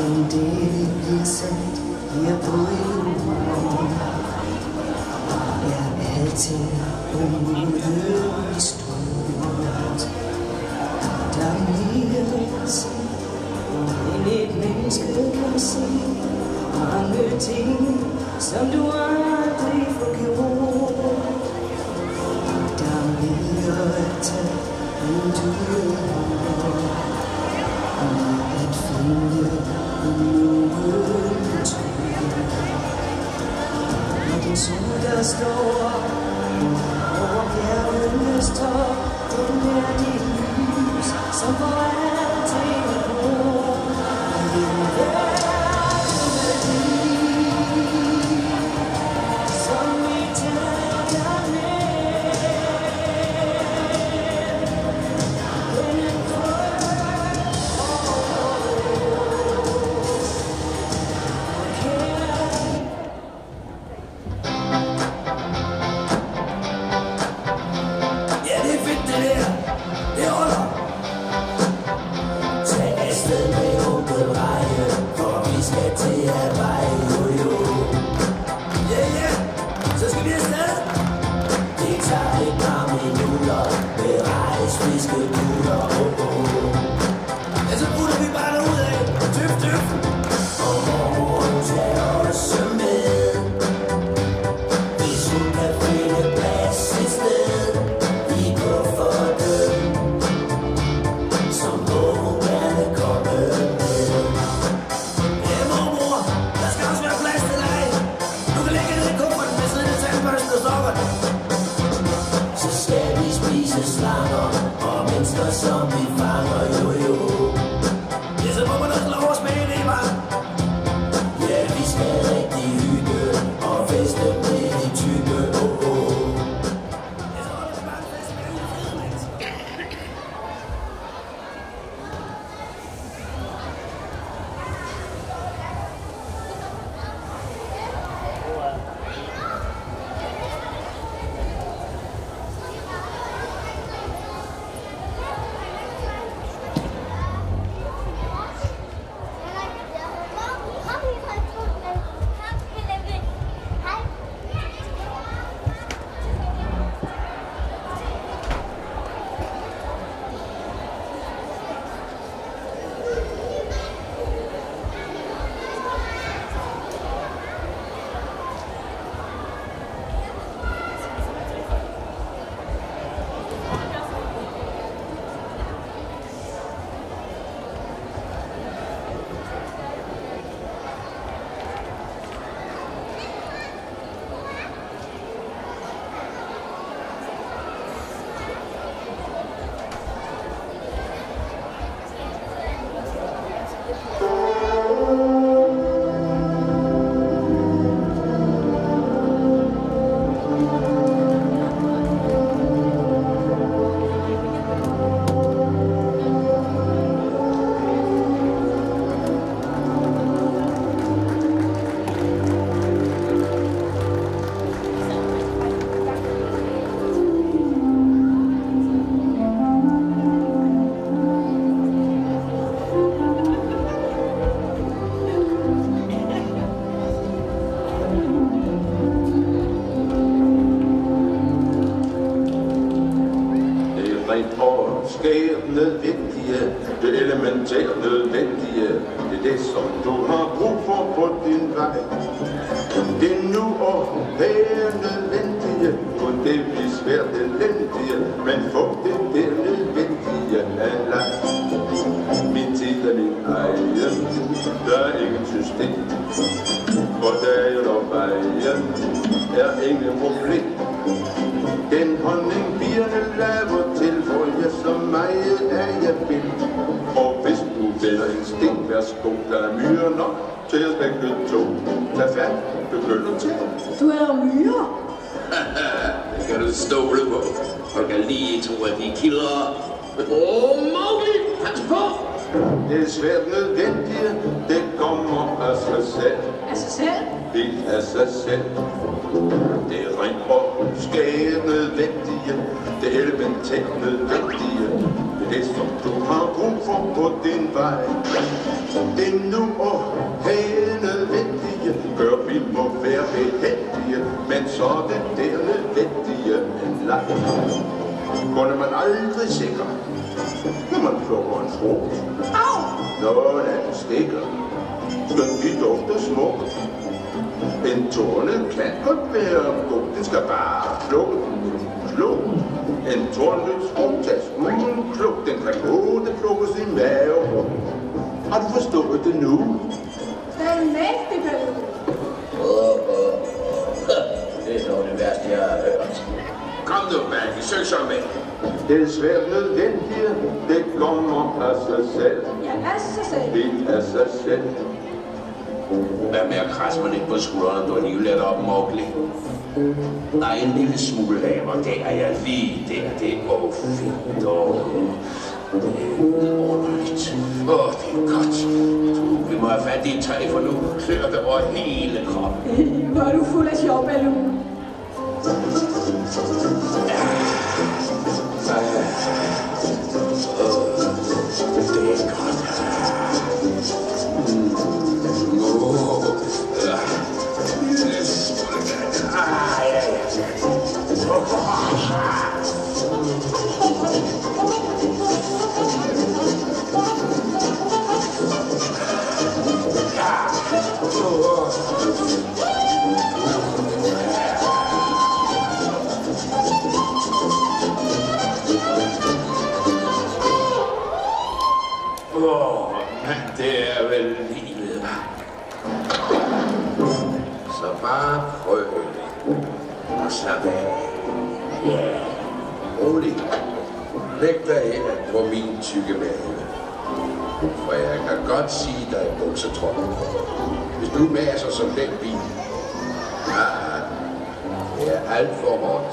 Som det bliver sandt her på jorden Er alting umuligt stort Der er mere at se End et menneske kan se. Mange ting som du aldrig får gjort Der er mere at tage end du har at finde nogen tro. Når den sol, der står over bjergenes top, den er Ja, det nødvendige, det elementært nødvendige, det er det, som du har brug for på din vej. Det er nu og her nødvendige, kun det bliver svært elendige, men få det der nødvendige Allah. Min tid er min egen, der er ingen system, for dagen og vejen er ingen problem. Myre nok til at spække to. Tag fat, begynd at tage. Du er myre. Det kan du stole på. Folk kan lige tro, at de er kilder. Åh, Mowgli, pas på! Det er svært nødvendigt, det kommer af sig selv. Af sig selv. Helt af sig selv. Det er rent og skære nødvendige, det er elementært nødvendige, det som du har brug for på din vej. Endnu og have nødvendige, gør vi må være beheldige, men så er det der nødvendige en leg. Kunne man aldrig sikker, når man plukker en frugt. Au! Når den stikker, skønt de dufter smukt. En tårne kan godt være god, den skal bare plukke den klog. En tages uden klog, den kan både plukkes i mave. Har du forstået det nu? Det er en mægtig ballon. Det er dog det værste, jeg har hørt. Kom nu, Maggie, søg så med. Det er svært nødvendigt, det kommer af sig selv. Ja, pas sig selv. Helt af sig selv. Hvad med at krasse mig lidt på skuldrene, du alligevel lidt op, Mowgli? Der er en lille smule lavere, det er jeg lige der. Det er åh, fint. Åh, det er ordentligt. Åh, det er godt. Du, vi må have fat i et træ, for nu klør det over hele kroppen. Hvor er du fuld af sjov ballon. Det Åh, men det er vel livet. Så bare prøv det. Og slap af. Ja, rolig. Læg dig her på min tykke mave. For jeg kan godt sige dig i. Hvis du maser som den bil, alt for hårdt.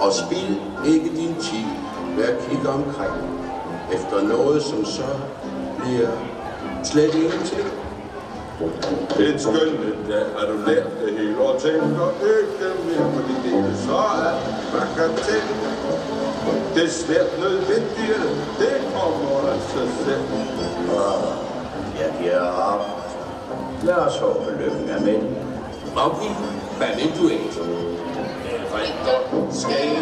Og spil ikke din tid ved at kigge omkring efter noget, som så bliver slet ingenting. En skønne dag har du lært det hele og tænker ikke mere på de dele, så er man kan tænke. Det er svært nødvendigt, det kommer af sig selv. Jeg giver op. Lad os håbe lykken er med. Mowgli, hvad vil du ikke? Øh, Forældre skal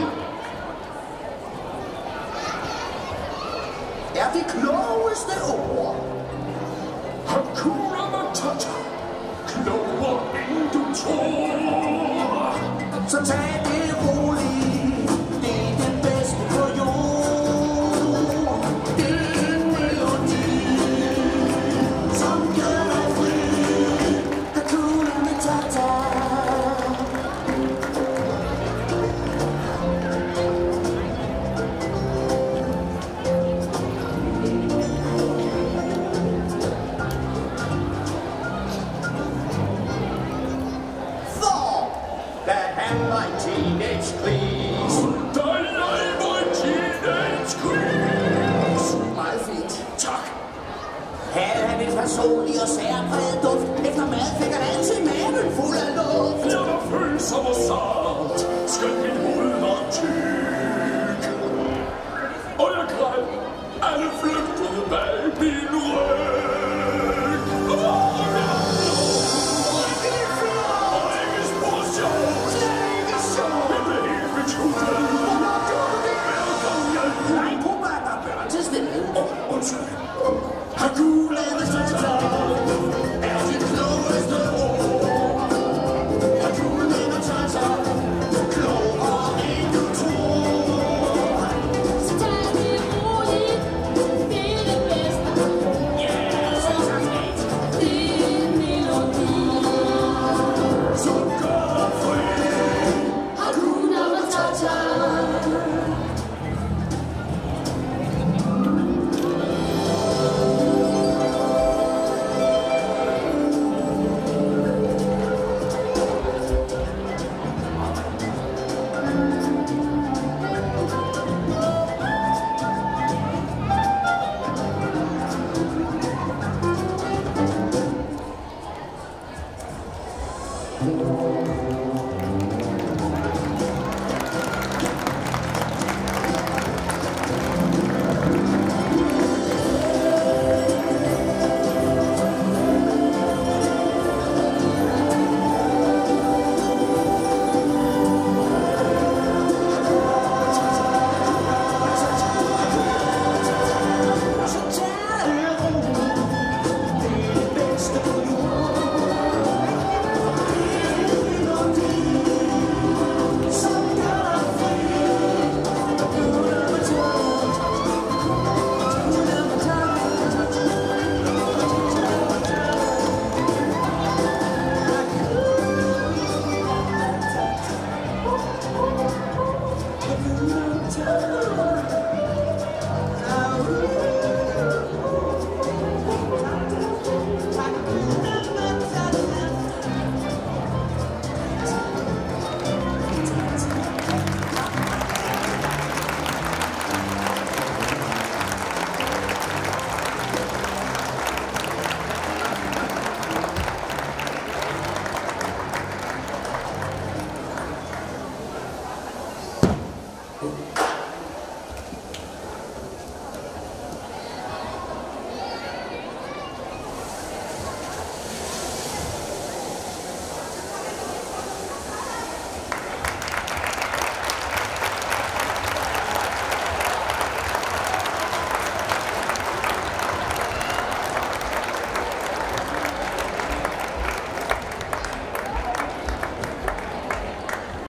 Er det klogeste ord. Hakuna Matata. Klogere end du tror. Så tag det ord. Havde han et personligt og særpræget duft. Efter mad fik han altid maven fuld af luft. Jeg var følsom og sart. Skønt mit hoved var tyk. Og jeg græd. Alle flygtede bag min ryg. Ikke spor